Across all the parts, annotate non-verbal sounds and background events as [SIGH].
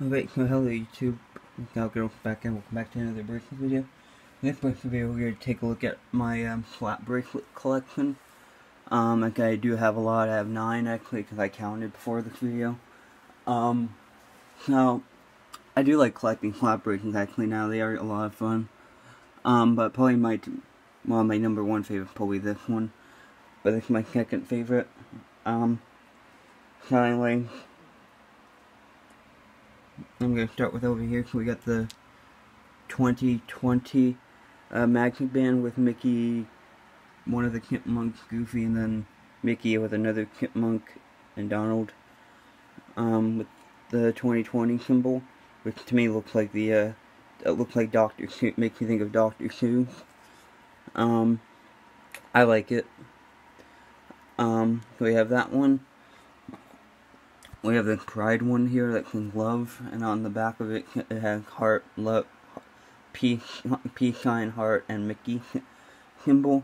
Alright, so hello YouTube. Now go back and welcome back to another bracelet video. In this bracelet video we're going to take a look at my um, slap bracelet collection. Um, like I do have a lot, I have nine actually because I counted before this video. Um, so, I do like collecting slap bracelets actually now, they are a lot of fun. Um, but probably my, well my number one favorite probably this one. But it's my second favorite. Um, anyway, I'm going to start with over here. So we got the 2020 uh, Magic Band with Mickey, one of the Chipmunks, Goofy, and then Mickey with another Chipmunk and Donald. Um, with the 2020 symbol, which to me looks like the, uh, it looks like Doctor Seuss, makes me think of Doctor Seuss. Um, I like it. Um, so we have that one. We have the pride one here that says love, and on the back of it, it has heart, love, peace, peace sign, heart, and Mickey symbol.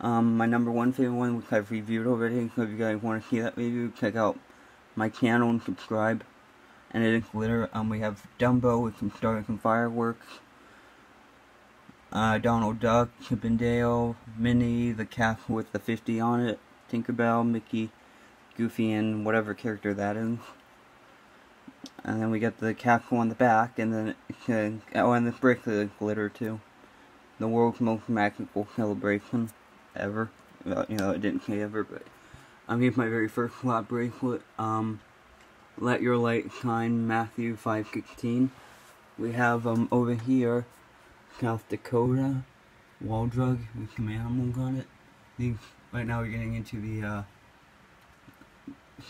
Um, my number one favorite one, which I've reviewed already, so if you guys want to see that review, check out my channel and subscribe. And it is glitter. Um, we have Dumbo with some stars and fireworks. Uh, Donald Duck, Chip and Dale, Minnie, the cat with the 50 on it, Tinkerbell, Mickey, Goofy and whatever character that is. And then we got the castle on the back, and then uh, oh, and this bracelet glitter too. The world's most magical celebration ever. Well, you know, it didn't say ever, but I'm here's my very first slap bracelet. Um, Let Your Light Shine, Matthew 5:16. We have um over here, South Dakota, Wall Drug with some animals on it. These right now we're getting into the uh,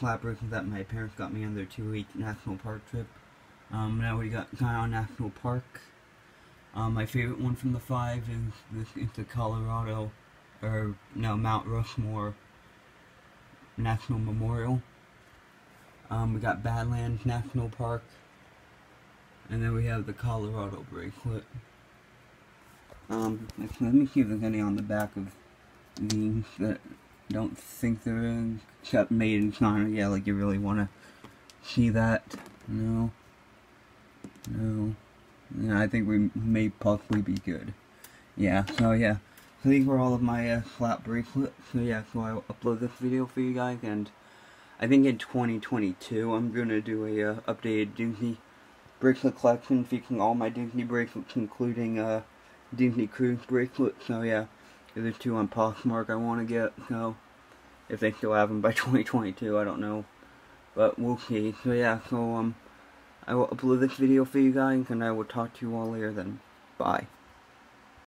bracelets that my parents got me on their two-week national park trip. Um, now we got Zion National Park. Um, my favorite one from the five is this is the Colorado, or no, Mount Rushmore National Memorial. Um, we got Badlands National Park. And then we have the Colorado bracelet. Um, let me see if there's any on the back of these that don't think they're in, except made in China. Yeah, like you really want to see that. No. No. Yeah, I think we may possibly be good. Yeah, so yeah. So these were all of my uh, slap bracelets. So yeah, so I will upload this video for you guys, and I think in 2022 I'm going to do a uh, updated Disney bracelet collection featuring all my Disney bracelets, including uh, Disney Cruise bracelet. So yeah. There's two on Poshmark I want to get, so if they still have them by [LAUGHS] 2022, I don't know. But we'll see. So yeah, so um, I will upload this video for you guys, and I will talk to you all later then. Bye.